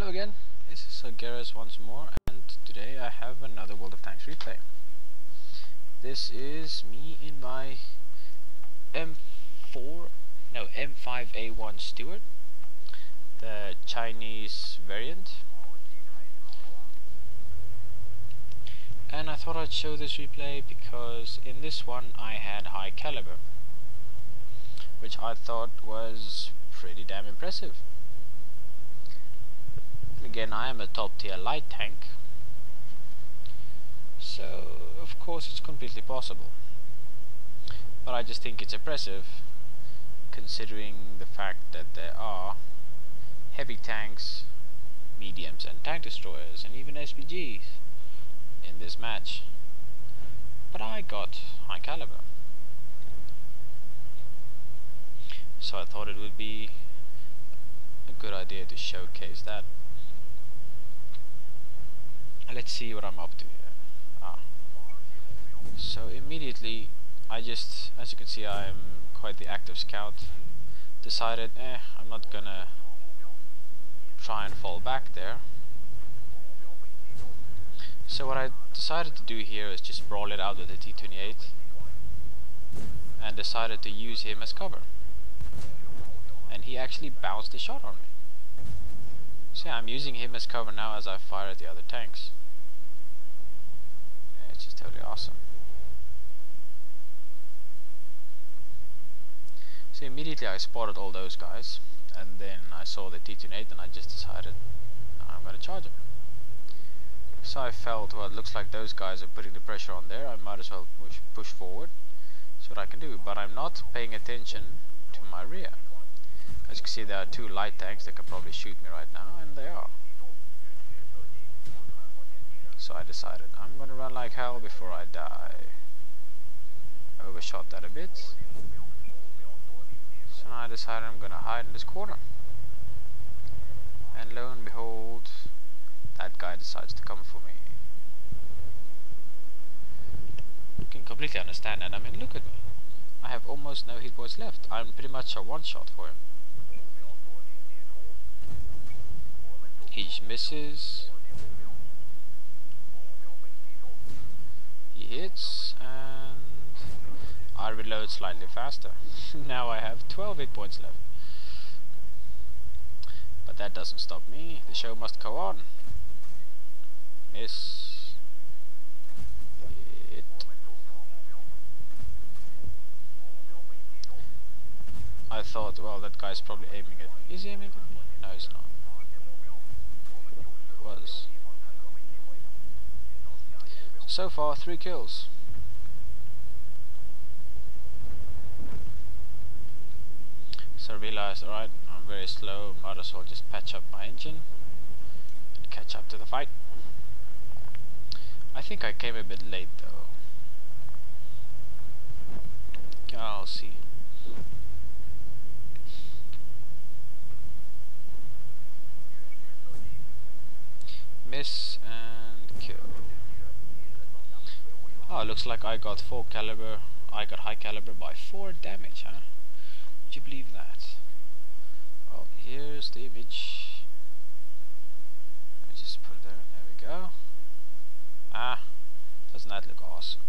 Hello again, this is Garrus once more and today I have another World of Tanks replay. This is me in my M4, no M5A1 Stuart, the Chinese variant. And I thought I'd show this replay because in this one I had high caliber, which I thought was pretty damn impressive again I am a top tier light tank. So of course it's completely possible. But I just think it's impressive considering the fact that there are heavy tanks mediums and tank destroyers and even SPGs in this match. But I got high caliber. So I thought it would be a good idea to showcase that let's see what I'm up to here. Ah. So immediately, I just, as you can see, I'm quite the active scout. Decided, eh, I'm not gonna try and fall back there. So what I decided to do here is just brawl it out with the T-28 and decided to use him as cover. And he actually bounced a shot on me. Yeah, I'm using him as cover now as I fire at the other tanks Yeah, it's just totally awesome. So immediately I spotted all those guys and then I saw the T-28 and I just decided I'm going to charge them. So I felt, well it looks like those guys are putting the pressure on there, I might as well push, push forward, see what I can do. But I'm not paying attention to my rear. As you can see there are two light tanks that could probably shoot me right now, and they are. So I decided I'm gonna run like hell before I die. I Overshot that a bit. So now I decided I'm gonna hide in this corner. And lo and behold, that guy decides to come for me. You can completely understand that. I mean, look at me. I have almost no hit points left. I'm pretty much a one-shot for him. He misses. He hits and I reload slightly faster. now I have 12 hit points left. But that doesn't stop me. The show must go on. Miss. Hit. I thought, well, that guy's probably aiming at me. Is he aiming at me? No, he's not. Was. So far, three kills. So I realized, alright, I'm very slow, might as well just patch up my engine and catch up to the fight. I think I came a bit late though. I'll see. Miss and kill. Oh, looks like I got 4 caliber, I got high caliber by 4 damage, huh? Would you believe that? Well, here's the image. Let me just put it there, there we go. Ah, doesn't that look awesome?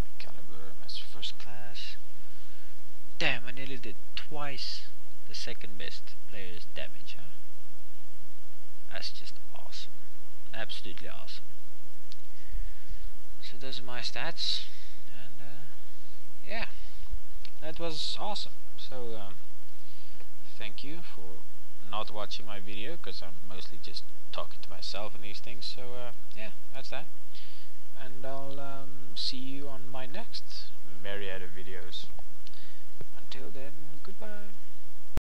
High caliber, master first class. Damn, I nearly did twice the second best player's damage, huh? That's just awesome. Absolutely awesome. So those are my stats and uh, yeah. That was awesome. So um, thank you for not watching my video because I'm mostly just talking to myself and these things so uh, yeah that's that. And I'll um, see you on my next myriad of videos. Until then goodbye